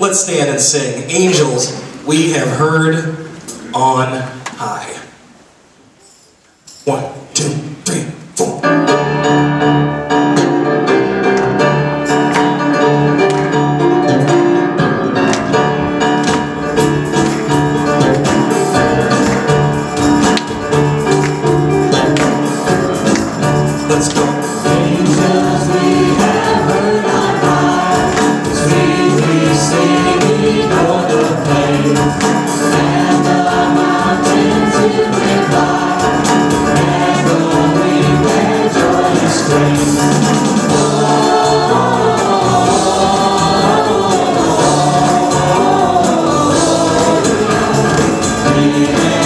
Let's stand and sing, Angels we have heard on high. One. Amen.